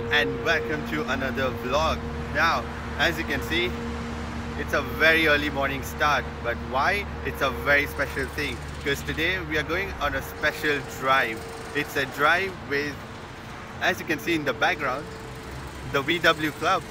Everyone and welcome to another vlog. Now, as you can see, it's a very early morning start. But why? It's a very special thing because today we are going on a special drive. It's a drive with, as you can see in the background, the VW Club.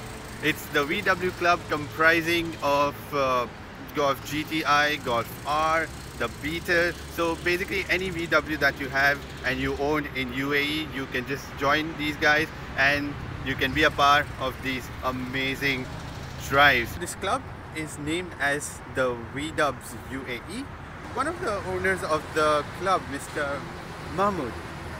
It's the VW Club comprising of uh, Golf GTI, Golf R, the Beetle. So basically any VW that you have and you own in UAE, you can just join these guys and you can be a part of these amazing drives. This club is named as the VDubs UAE. One of the owners of the club, Mr. Mahmoud,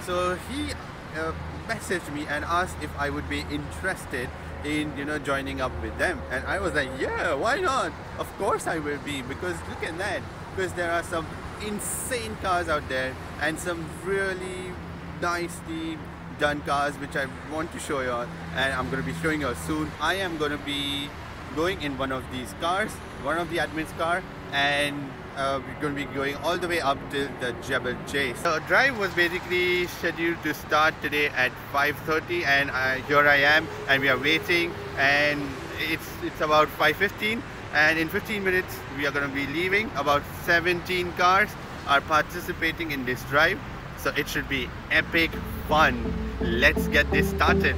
so he uh, messaged me and asked if I would be interested in you know joining up with them and I was like yeah why not of course I will be because look at that because there are some insane cars out there and some really nicely done cars which I want to show you all and I'm going to be showing you soon I am going to be going in one of these cars one of the admin's car and uh, we're going to be going all the way up to the Jebel Jais. So drive was basically scheduled to start today at 5.30 and uh, here I am and we are waiting and it's it's about 5.15 and in 15 minutes we are going to be leaving. About 17 cars are participating in this drive so it should be epic fun. Let's get this started.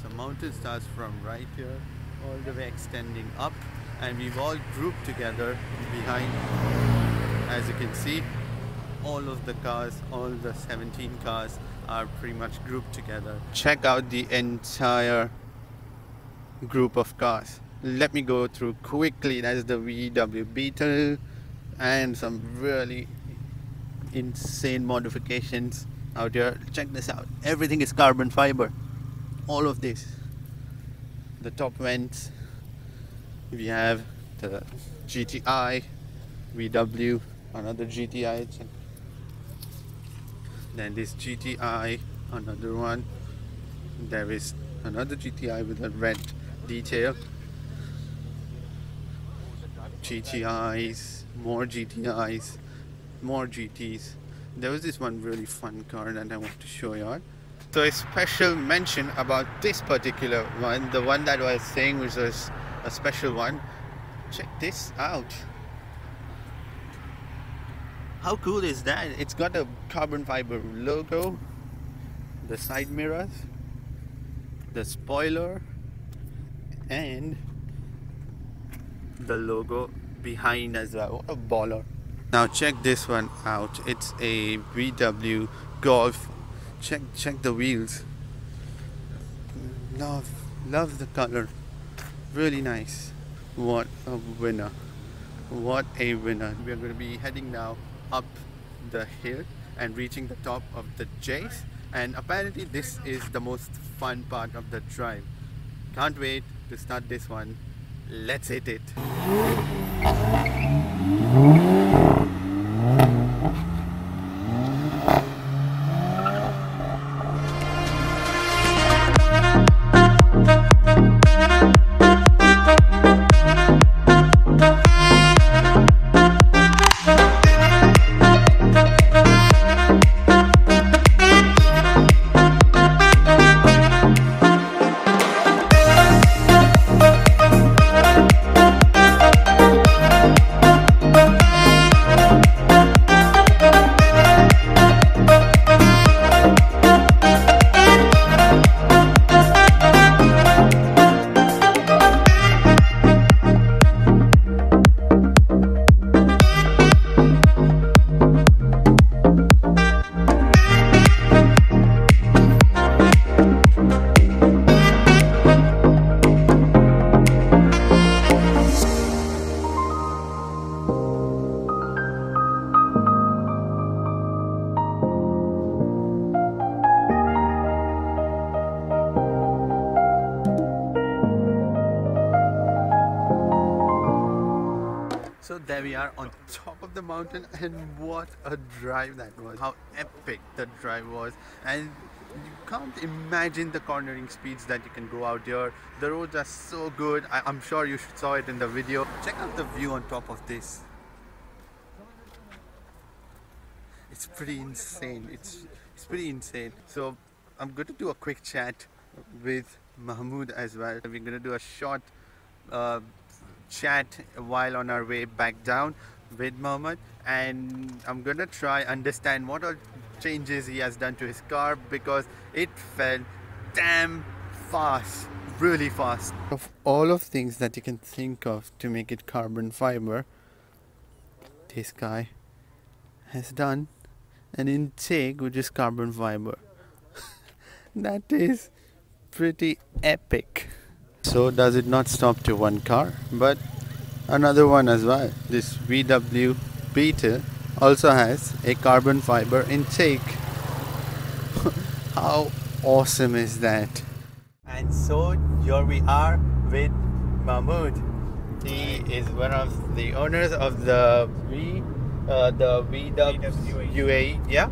So mountain starts from right here all the way extending up. And we've all grouped together behind as you can see all of the cars all the 17 cars are pretty much grouped together. Check out the entire group of cars. Let me go through quickly. That's the VW Beetle and some really insane modifications out here. Check this out. Everything is carbon fiber all of this. The top vents we have the GTI VW another GTI then this GTI another one. There is another GTI with a red detail. GTIs more GTIs more GTs there was this one really fun car that I want to show you all. So a special mention about this particular one, the one that I was saying which was a special one. Check this out. How cool is that? It's got a carbon fiber logo, the side mirrors, the spoiler, and the logo behind as well. What a baller. Now check this one out. It's a VW Golf. Check check the wheels. Love love the color. Really nice. What a winner. What a winner. We are going to be heading now up the hill and reaching the top of the Jais and apparently this is the most fun part of the drive. Can't wait to start this one. Let's hit it. There we are on top of the mountain and what a drive that was. How epic the drive was and you can't imagine the cornering speeds that you can go out here. The roads are so good. I, am sure you saw it in the video. Check out the view on top of this. It's pretty insane. It's it's pretty insane. So I'm going to do a quick chat with Mahmoud as well. We're going to do a short uh, chat while on our way back down with Mohammed and I'm gonna try understand what all changes he has done to his car because it felt damn fast really fast. Of all of things that you can think of to make it carbon fiber this guy has done an intake which is carbon fiber. That is pretty epic so does it not stop to one car? But another one as well. This VW Beetle also has a carbon fiber intake. How awesome is that? And so here we are with Mahmoud. He is one of the owners of the V uh, the VW UAE yeah.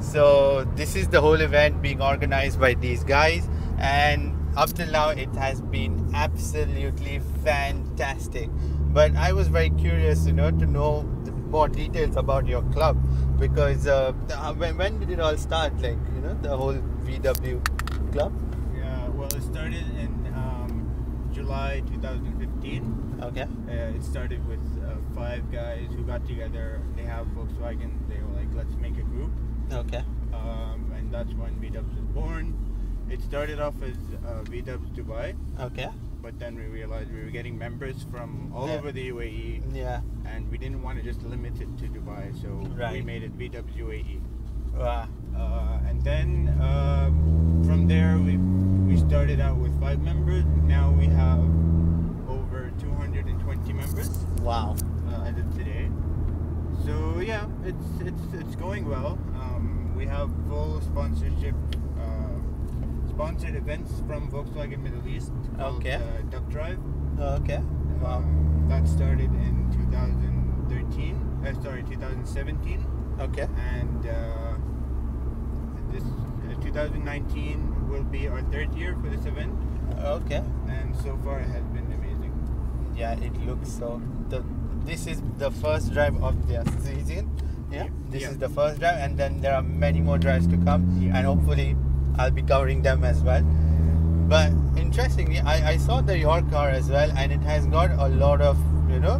So this is the whole event being organized by these guys and up till now it has been absolutely fantastic. But i was very curious you know to know more details about your club. Because uh, uh, when, when did it all start like you know the whole vw club? Yeah well it started in um, july 2015 okay. Uh, it started with uh, five guys who got together. They have volkswagen. They were like let's make a group. Okay. Um, and that's when VW was born it started off as uh, VW Dubai. Okay. But then we realized we were getting members from all yeah. over the UAE. Yeah. And we didn't want to just limit it to Dubai, so right. we made it VW UAE. Wow. Uh, and then uh, from there we we started out with five members. Now we have over 220 members. Wow. Uh, as of today. So yeah, it's it's it's going well. Um, we have full sponsorship sponsored events from Volkswagen Middle East called okay. uh, Dub Drive. okay. Wow. Um, that started in 2013. Uh, sorry, 2017. Okay. And uh, this uh, 2019 will be our third year for this event. Okay. And so far it has been amazing. Yeah, it looks so. The this is the first drive of the season. Yeah. This yeah. is the first drive, and then there are many more drives to come, yeah. and hopefully I'll be covering them as well. But interestingly, I, I saw the your car as well, and it has got a lot of you know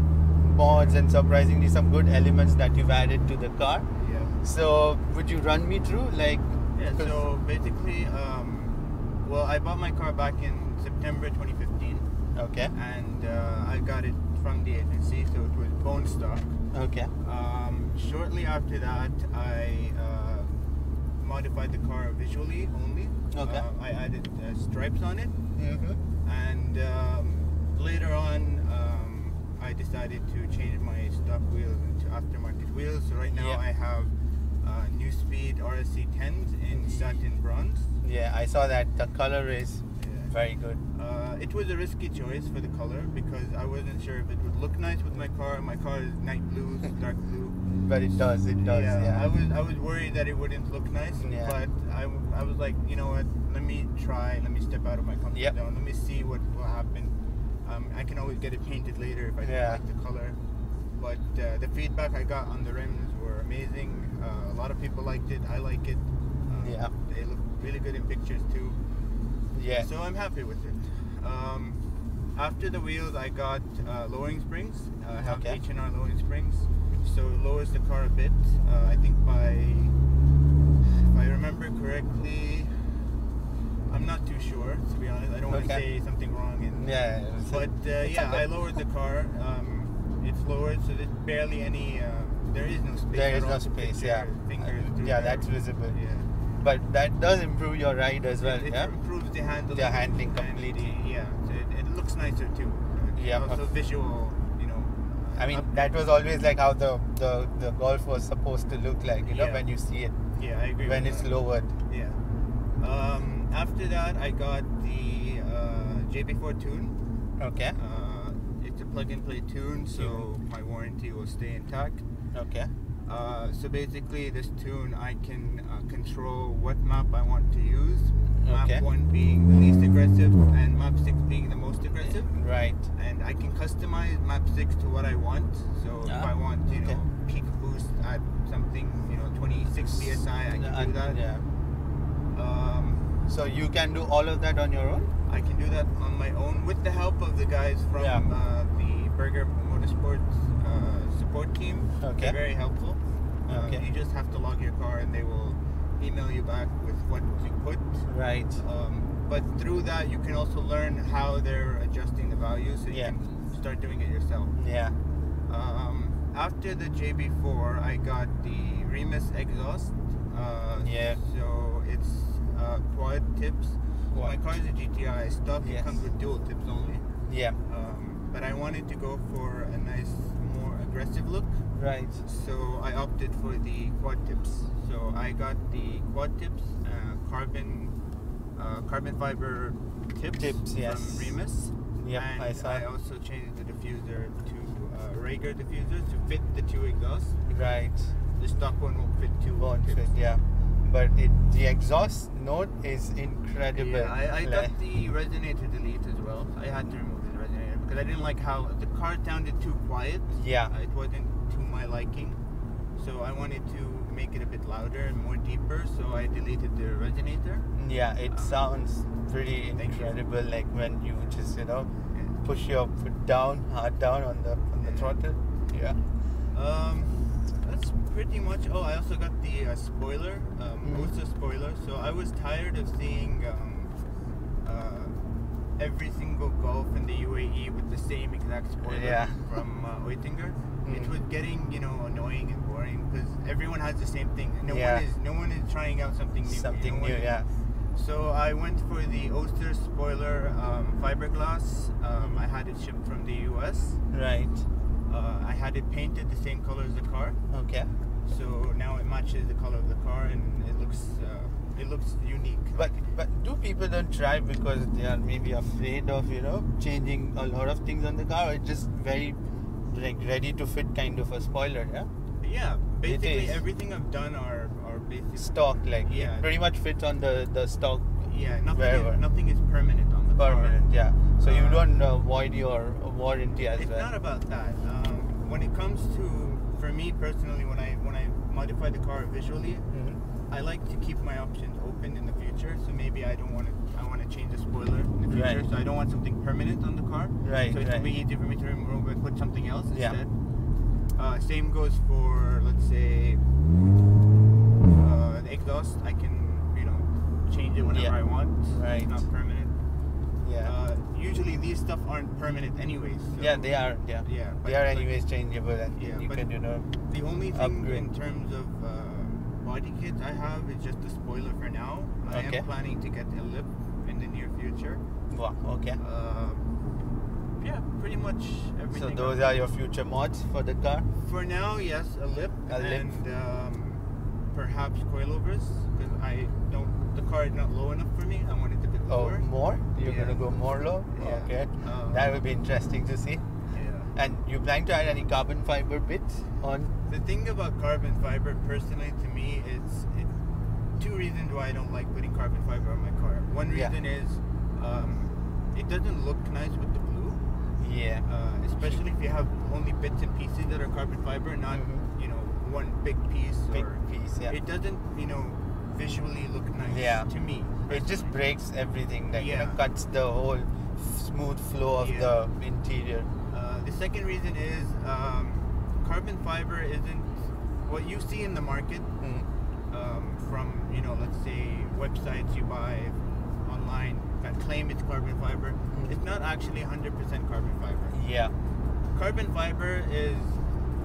mods and surprisingly some good elements that you've added to the car. Yeah. So would you run me through like? Yeah. So basically, um, well, I bought my car back in September 2015. Okay. And uh, I got it from the agency, so it was bone stock. Okay. Um, shortly after that, I uh, modified the car visually only. Okay. Uh, I added uh, stripes on it. Mm-hmm. And um, later on, um, I decided to change my stock wheels into aftermarket wheels. So right now. I have uh, Neuspeed RSe10s in satin bronze. Yeah, I saw that. The color is very good. Uh, it was a risky choice for the color because I wasn't sure if it would look nice with my car. My car is night blue, dark blue. But it does, it does. Yeah, yeah, I was I was worried that it wouldn't look nice, yeah. but I, I was like, you know what? Let me try. Let me step out of my comfort yep. zone. Let me see what will happen. Um, I can always get it painted later if I don't yeah. like the color. But uh, the feedback I got on the rims were amazing. Uh, a lot of people liked it. I like it. Um, yeah. They look really good in pictures too. Yeah. So I'm happy with it. Um, after the wheels, I got uh, lowering springs. Uh, I have okay. H&R lowering springs, so it lowers the car a bit. Uh, I think by, if I remember correctly, I'm not too sure to be honest. I don't want to okay. say something wrong. And, yeah. But uh, yeah, I lowered the car. Um, it's lowered, so there's barely any. Uh, there is no space. There is no space. Yeah. Fingers yeah, that's visible. Yeah but that does improve your ride as well. It, it yeah? improves the handling. The handling completely. yeah, so it, it, looks nicer too. Yeah. Also visual, you know. I mean, that was always like how the, the, the Golf was supposed to look like, you know, yeah. when you see it. Yeah, I agree. When it's that. lowered. Yeah. Um, after that, I got the uh, JB4 Tune. Okay. Uh, it's a plug and play tune, so Tune. my warranty will stay intact. Okay. Uh, so basically, this tune I can uh, control what map I want to use. Map one being the least aggressive, and map six being the most aggressive. Right. And I can customize map six to what I want. So if Ah, I want, you okay. know, peak boost at something, you know, 26 psi, I can do that. Yeah. Um, So you can do all of that on your own? I can do that on my own with the help of the guys from Yeah. uh, the Burger Motorsports uh, support team. Okay. They're very helpful. Uh, Okay. You just have to log your car and they will email you back with what to put. Right. Um, but through that, you can also learn how they're adjusting the values so you Yeah. can start doing it yourself. Yeah. Um, after the JB4, I got the Remus exhaust. Uh, Yeah. So it's uh, quad tips. My car is a GTI. Stock Yes. it comes with dual tips only. Yeah. Um, but I wanted to go for a nice, aggressive look. Right. So I opted for the quad tips. So I got the quad tips, uh, carbon, uh, carbon fiber tips, Tips, yes. from Remus. Yeah, and I saw. also changed the diffuser to uh, Rieger diffuser to fit the two exhausts. Right. The stock one won't fit two Won't tips. fit, yeah. But it, the exhaust note is incredible. Yeah, I, I got the resonator delete as well. I had to remove because I didn't like how the car sounded too quiet. Yeah. Uh, it wasn't to my liking. So I wanted to make it a bit louder and more deeper. So I deleted the resonator. Yeah, it sounds pretty Thank you. incredible. Like when you just you know Yeah. push your foot down, hard down on the on the Yeah. throttle. Yeah. Um, that's pretty much. Oh, I also got the uh, spoiler, um, Mhm. Osir spoiler. So I was tired of seeing um, uh, every single Golf in the UAE with the same exact spoiler Yeah. from uh, Oettinger. It Mhm. was getting, you know, annoying and boring because everyone has the same thing. No Yeah. one is, no one is trying out something new. Something No new, is- yeah. So I went for the Osir spoiler um, fiberglass. Um, I had it shipped from the US. Right. Uh, I had it painted the same color as the car. Okay. So now it matches the color of the car and it looks uh, it looks unique. But Like, but do people don't try because they are maybe afraid of you know changing a lot of things on the car? It's just very like ready to fit kind of a spoiler, yeah. yeah, basically everything I've done are are basically Stock like Yeah. pretty much fits on the the stock yeah nothing Wherever. is, nothing is permanent on the permanent, yeah. So you Uh, don't uh, void your warranty as It's well. not about that. Um, when it comes to for me personally, when I when I modify the car visually, Mhm. I like to keep my options open in the future. So maybe I don't want to I want to change the spoiler in the future. Right. So I don't want something permanent on the car. Right, So it right. will be easier for me to remove and put something else Yeah. instead. Uh, same goes for let's say uh, the exhaust. I can you know change it whenever Yeah. I want. Right. It's not permanent. Yeah. Uh, usually these stuff aren't permanent anyways. So yeah, they are. Yeah. Yeah, They are anyways changeable, and Yeah, you can you know. The only thing Upgrade. in terms of body kit I have is just a spoiler for now. I Okay. am planning to get a lip in the near future. Wow. Okay. Uh, yeah, pretty much everything. So those are your future mods for the car. For now, yes, a lip A lip. and um, perhaps coilovers because I don't. The car is not low enough for me. I want it a bit Oh, lower. more? You're Yeah. gonna go more low? Yeah. Okay. Um, that would be interesting to see. Yeah. And you plan to add any carbon fiber bits on? The thing about carbon fiber, personally, to me, it's it, two reasons why I don't like putting carbon fiber on my car. One Yeah. reason is um, it doesn't look nice with the blue, Yeah. uh, especially if you have only bits and pieces that are carbon fiber, not Mhm. you know one big piece. Big or, piece, yeah. It doesn't you know visually look nice Yeah. to me. It just breaks everything. Like you know, Yeah. cuts the whole smooth flow of Yeah. the interior. Second reason is um, carbon fiber isn't what you see in the market. Um, from you know let's say websites you buy online that claim it's carbon fiber Mm. it's not actually 100% carbon fiber Yeah. carbon fiber is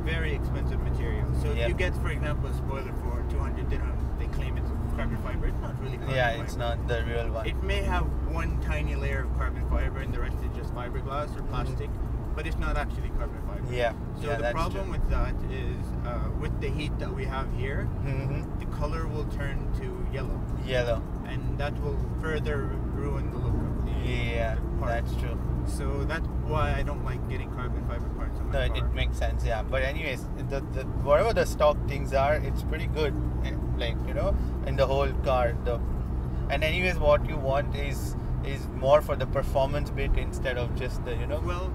very expensive material so if you get for example a spoiler for 200 dirham they claim it's carbon fiber it's not really carbon Yeah, fiber. it's not the real one. it may have one tiny layer of carbon fiber and the rest is just fiberglass or plastic but it's not actually carbon fiber. Yeah. So yeah, the problem true. with that is uh, with the heat that we have here, hmm the color will turn to yellow, Yellow. and that will further ruin the look of the, Yeah, the part. that's true. So that's why I don't like getting carbon fiber parts on No, my it, car. it makes sense. Yeah, but anyways, the, the whatever the stock things are, it's pretty good. eh, Like you know, in the whole car. The and anyways, what you want is is more for the performance bit instead of just the you know. Well,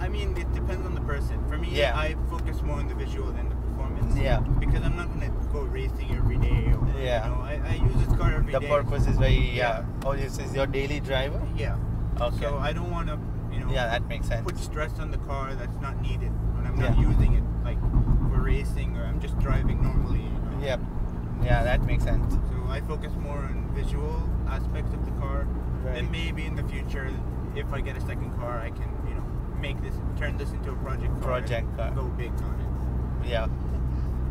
I mean, it depends on the person. For me, Yeah. I focus more on the visual than the performance. Yeah. Because I'm not gonna go racing every day. Or, Yeah. You know, I, I use this car every day. the purpose is very yeah. Yeah. Oh, this is your daily driver. Yeah. Okay. So I don't want to, you know, yeah, that makes sense. put stress on the car that's not needed when I'm not Yeah. using it, like for racing or I'm just driving normally. You know? Yeah, yeah, that makes sense. So I focus more on visual aspects of the car. Right. And maybe in the future, if I get a second car, I can, make this, turn this into a project car. Project car. Go big on it. Yeah.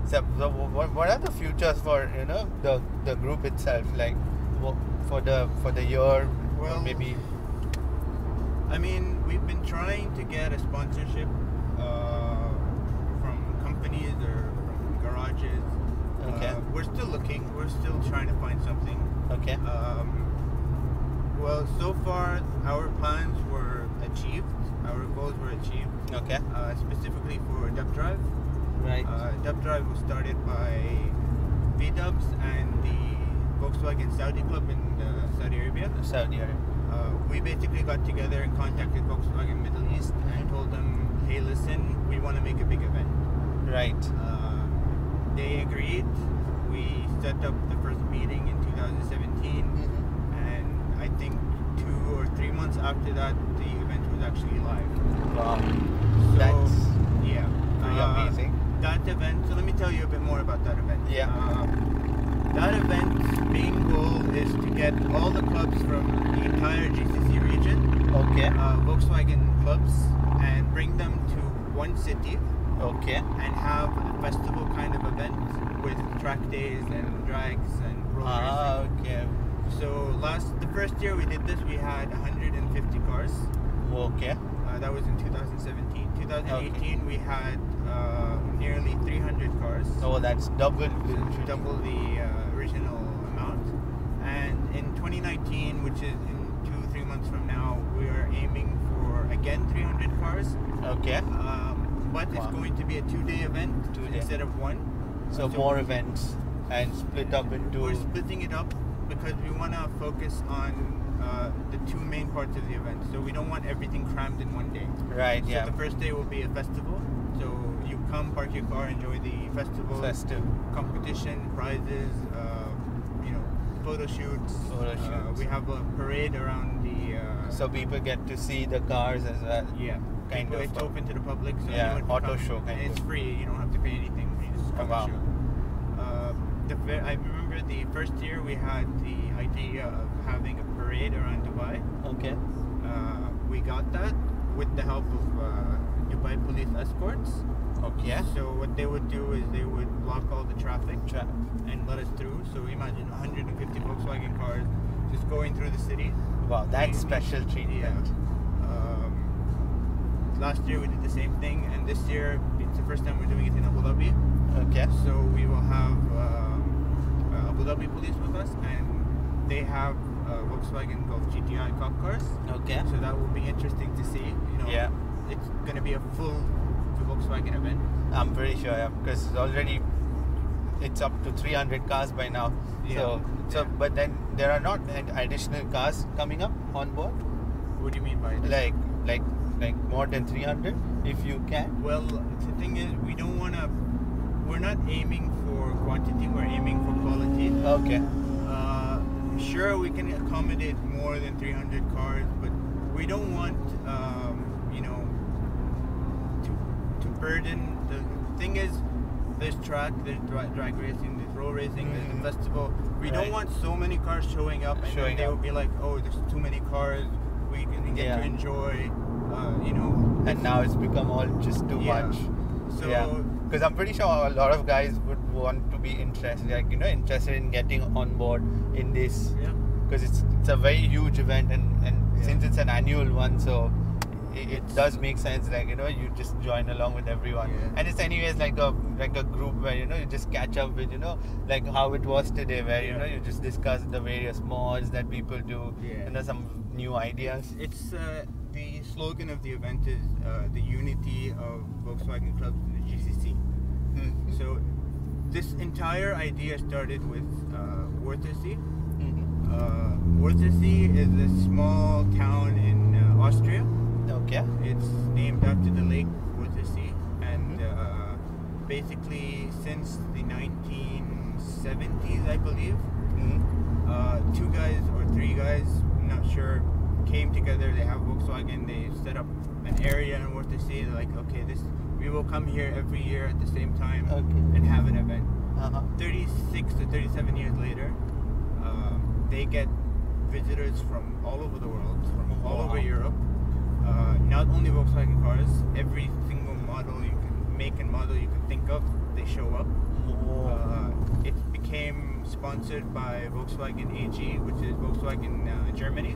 So, so what, what are the futures for you know the the group itself? Like for the for the year, Well, maybe I mean, we've been trying to get a sponsorship uh, from companies or from garages. Okay. Uh, we're still looking. We're still trying to find something. okay. Um, well, so far our plans were achieved. Our goals were achieved. Okay. Uh, specifically for Dub Drive. Right. Uh, Dub Drive was started by V-Dubs and the Volkswagen Saudi Club in uh, Saudi Arabia. Saudi Arabia. Uh, we basically got together and contacted Volkswagen Middle East and told them, hey, listen, we want to make a big event. Right. Uh, they agreed. We set up the first meeting in 2017, and I think two or three months after that, the event was actually live. Wow. So, That's yeah, pretty uh, amazing. That event. So let me tell you a bit more about that event. Yeah. Uh, that event's main goal is to get all the clubs from the entire GCC region Okay. uh, Volkswagen clubs and bring them to one city Okay. and have a festival kind of event with track days and drags and road Ah, racing. okay. So last the first year we did this, we had 150 cars. Okay. Uh, that was in 2017. 2018 we had uh, nearly 300 cars, Oh, that's double. double the uh, original amount. And in 2019, which is in two three months from now, we are aiming for again 300 cars. Okay. Um, but it's going to be a two-day event Two-day. instead of one. So more events and split up into. We're splitting it up because we want to focus on uh, the two main parts of the event. So we don't want everything crammed in one day. Right. So Yeah. the first day will be a festival. So you come, park your car, enjoy the festival, Festive. competition, prizes, uh, you know, photo shoots. Photo Uh, shoots. we have a parade around the. Uh, So people get to see the cars as well. yeah, kind People- of It's open to the public. So Yeah, auto come, show kind and it's free. You don't have to pay anything. You just come wow. The I remember the first year we had the idea of having a parade around Dubai. Okay. Uh, we got that with the help of uh, Dubai police escorts. Okay. So what they would do is they would block all the traffic Tra- and let us through. So imagine 150 Volkswagen cars just going through the city. Wow, that's We- special Yeah. treatment. Um, last year we did the same thing, and this year it's the first time we're doing it in Abu Dhabi. Okay. So we will have uh, Abu Dhabi police with us, and they have uh, Volkswagen Golf GTI cop cars. Okay. So that will be interesting to see. You know, Yeah. it's going to be a full Volkswagen event. I'm pretty sure, yeah, because already it's up to 300 cars by now. Yeah. So, so, Yeah. but then there are not additional cars coming up on board, What do you mean by this? like, like, like more than 300, if you can. Well, the thing is, we don't want to. We're not aiming for quantity. We're aiming for quality. Okay. Uh, sure, we can accommodate more than 300 cars, but we don't want, um, you know, to to burden. The thing is, there's track, there's dra- drag racing, there's road racing, there's Mhm. the festival. We Right. don't want so many cars showing up, and Showing they up. will be like, oh, there's too many cars. We can get Yeah. to enjoy, uh, you know. And now it's become all just too Yeah. much. So yeah. Because I'm pretty sure a lot of guys would want to be interested, like you know, interested in getting on board in this yeah. because it's it's a very huge event and and Yeah. since it's an annual one, so it, it, does make sense. Like you know, you just join along with everyone, Yeah. and it's anyways like a like a group where you know you just catch up with you know like how it was today, where you know you just discuss the various mods that people do, Yeah. and there's some new ideas. It's uh, the slogan of the event is uh, the unity of Volkswagen clubs in the GCC. Mhm. So this entire idea started with uh, Wörthersee. Mhm. Uh, is a small town in uh, Austria. Okay. It's named after the lake Wörthersee, and uh, basically since the 1970s, I believe, Mhm. uh, two guys or three guys, I'm not sure, came together. They have Volkswagen. They set up an area in Wörthersee. They're like, okay, this we will come here every year at the same time Okay. and have an event. Uh-huh. 36 to 37 years later, um, they get visitors from all over the world, from all Wow. over Europe. Uh, not only Volkswagen cars, every single model you can make and model you can think of, they show up. Uh, it became sponsored by Volkswagen AG, which is Volkswagen uh, Germany.